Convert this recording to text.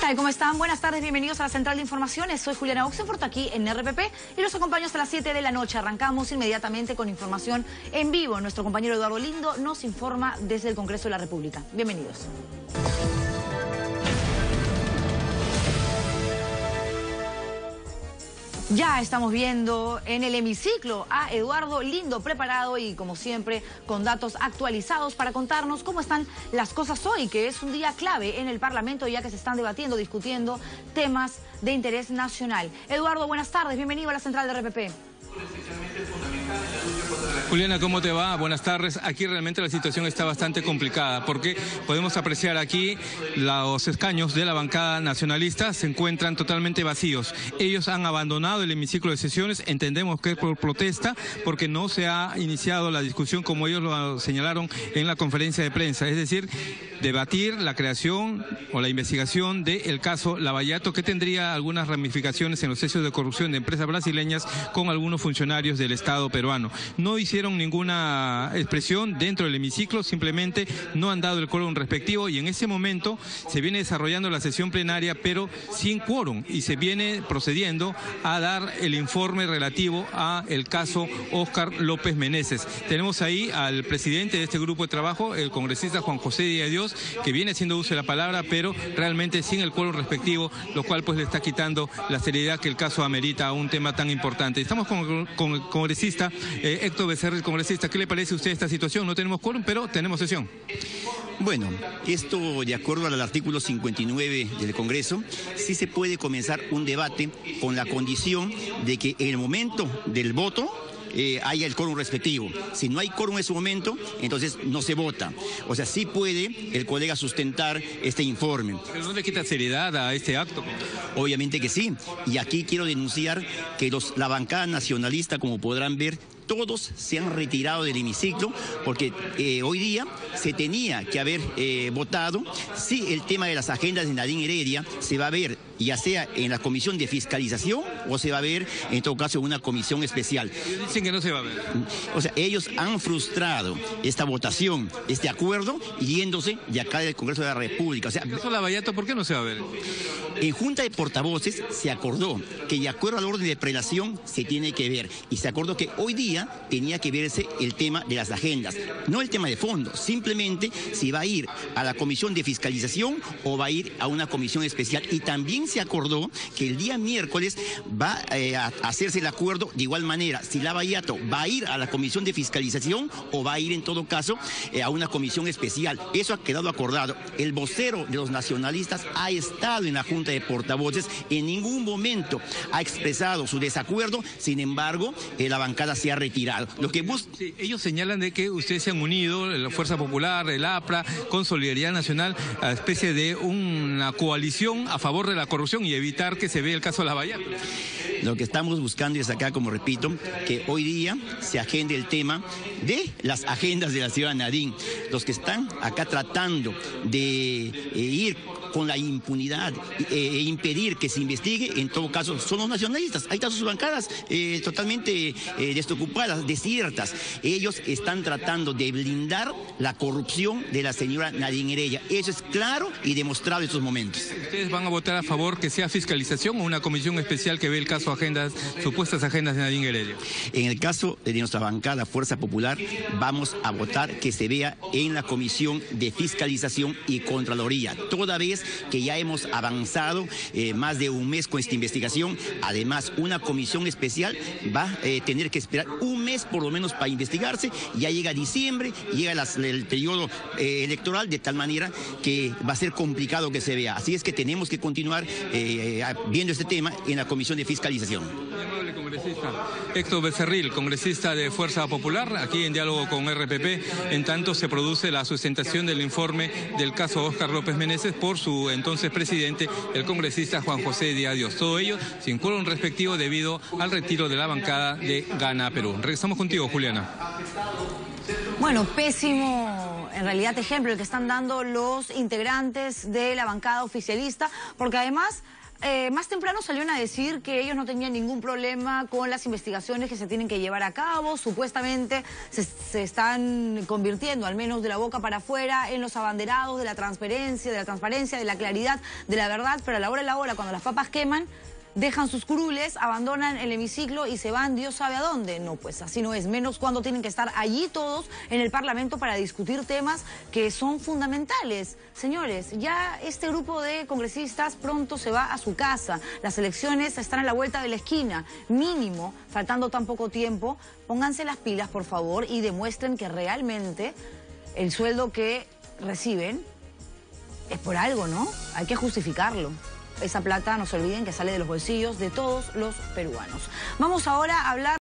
tal? ¿Cómo están? Buenas tardes, bienvenidos a la Central de Informaciones. Soy Juliana Oxenford aquí en RPP y los acompaño hasta las 7 de la noche. Arrancamos inmediatamente con información en vivo. Nuestro compañero Eduardo Lindo nos informa desde el Congreso de la República. Bienvenidos. Ya estamos viendo en el hemiciclo a Eduardo Lindo preparado y como siempre con datos actualizados para contarnos cómo están las cosas hoy, que es un día clave en el Parlamento ya que se están debatiendo, discutiendo temas de interés nacional. Eduardo, buenas tardes, bienvenido a la central de RPP. Juliana, ¿cómo te va? Buenas tardes. Aquí realmente la situación está bastante complicada porque podemos apreciar aquí los escaños de la bancada nacionalista se encuentran totalmente vacíos. Ellos han abandonado el hemiciclo de sesiones, entendemos que es por protesta porque no se ha iniciado la discusión como ellos lo señalaron en la conferencia de prensa, es decir, debatir la creación o la investigación del caso Lavallato que tendría algunas ramificaciones en los hechos de corrupción de empresas brasileñas con algunos funcionarios del Estado peruano. No hicieron ninguna expresión dentro del hemiciclo, simplemente no han dado el quórum respectivo y en ese momento se viene desarrollando la sesión plenaria, pero sin quórum y se viene procediendo a dar el informe relativo a el caso Oscar López Meneses. Tenemos ahí al presidente de este grupo de trabajo, el congresista Juan José Díaz Dios, que viene haciendo uso de la palabra, pero realmente sin el quórum respectivo, lo cual pues le está quitando la seriedad que el caso amerita a un tema tan importante. Estamos con, con el congresista eh, Héctor Becerril, congresista. ¿Qué le parece a usted esta situación? No tenemos quórum, pero tenemos sesión. Bueno, esto de acuerdo al artículo 59 del Congreso, sí se puede comenzar un debate con la condición de que en el momento del voto eh, haya el quórum respectivo. Si no hay quórum en ese momento, entonces no se vota. O sea, sí puede el colega sustentar este informe. ¿Pero no le quita seriedad a este acto? Obviamente que sí. Y aquí quiero denunciar que los, la bancada nacionalista, como podrán ver, todos se han retirado del hemiciclo porque eh, hoy día se tenía que haber eh, votado si el tema de las agendas de Nadine Heredia se va a ver ya sea en la comisión de fiscalización o se va a ver en todo caso en una comisión especial. Dicen que no se va a ver. O sea, ellos han frustrado esta votación, este acuerdo, yéndose de acá del Congreso de la República. O sea, ¿Eso la Vallato por qué no se va a ver? En Junta de Portavoces se acordó que de acuerdo al orden de prelación se tiene que ver y se acordó que hoy día tenía que verse el tema de las agendas, no el tema de fondo, simplemente si va a ir a la comisión de fiscalización o va a ir a una comisión especial. Y también se acordó que el día miércoles va eh, a hacerse el acuerdo de igual manera, si la Vallato va a ir a la comisión de fiscalización o va a ir en todo caso eh, a una comisión especial. Eso ha quedado acordado. El vocero de los nacionalistas ha estado en la Junta de Portavoces, en ningún momento ha expresado su desacuerdo, sin embargo, eh, la bancada se ha retirado. Lo que sí, ellos señalan de que ustedes se han unido, la Fuerza Popular, el APRA, con Solidaridad Nacional, a especie de una coalición a favor de la corrupción y evitar que se vea el caso de la Bahía. Lo que estamos buscando es acá, como repito, que hoy día se agende el tema de las agendas de la ciudad Nadín. Los que están acá tratando de eh, ir con la impunidad e, e impedir que se investigue, en todo caso, son los nacionalistas. Ahí están sus bancadas eh, totalmente eh, desocupadas, desiertas. Ellos están tratando de blindar la corrupción de la señora Nadine Heredia. Eso es claro y demostrable en estos momentos. ¿Ustedes van a votar a favor que sea fiscalización o una comisión especial que ve el caso agendas, supuestas agendas de Nadine Heredia? En el caso de nuestra bancada Fuerza Popular, vamos a votar que se vea en la comisión de fiscalización y contraloría. Toda vez que ya hemos avanzado eh, más de un mes con esta investigación. Además, una comisión especial va a eh, tener que esperar un mes por lo menos para investigarse. Ya llega diciembre, llega el periodo eh, electoral de tal manera que va a ser complicado que se vea. Así es que tenemos que continuar viendo este tema en la comisión de fiscalización. Congresista Héctor Becerril, congresista de Fuerza Popular, aquí en diálogo con RPP. En tanto se produce la sustentación del informe del caso Oscar López Meneses por su entonces presidente, el congresista Juan José Díaz Dios. Todo ello sin quórum respectivo debido al retiro de la bancada de Gana Perú. Regresamos contigo, Juliana. Bueno, pésimo, en realidad, ejemplo el que están dando los integrantes de la bancada oficialista, porque además eh, más temprano salieron a decir que ellos no tenían ningún problema con las investigaciones que se tienen que llevar a cabo. Supuestamente se, se están convirtiendo, al menos de la boca para afuera, en los abanderados de la transparencia, de la transparencia, de la claridad, de la verdad, pero a la hora de la hora, cuando las papas queman, dejan sus curules, abandonan el hemiciclo y se van Dios sabe a dónde. No, pues así no es, menos cuando tienen que estar allí todos en el Parlamento para discutir temas que son fundamentales. Señores, ya este grupo de congresistas pronto se va a su casa. Las elecciones están a la vuelta de la esquina. Mínimo, faltando tan poco tiempo, pónganse las pilas, por favor, y demuestren que realmente el sueldo que reciben es por algo, ¿no? Hay que justificarlo. Esa plata, no se olviden, que sale de los bolsillos de todos los peruanos. Vamos ahora a hablar...